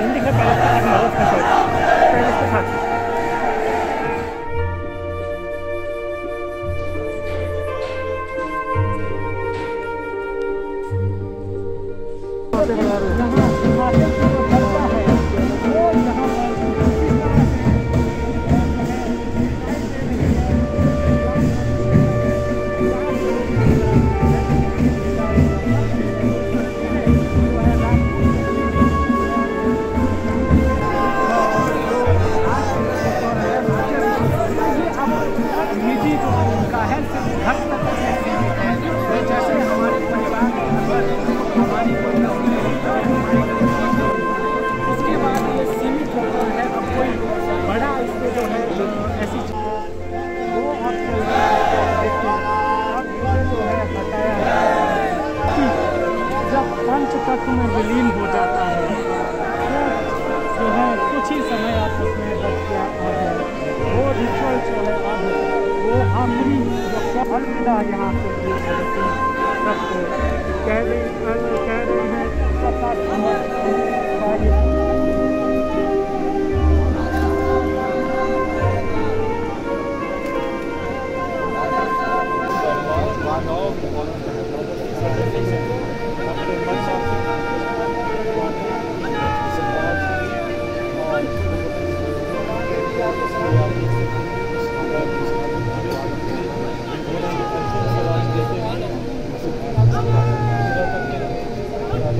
hindi nga pala sa akin malas na siya. Pero sa hati. Thank you. तत्व में विलीन हो जाता है। तो जो है, कुछ ही समय आप उसमें वो रिचुअल जो है अब वो हम जो अलविदा यहाँ से तब कह रही और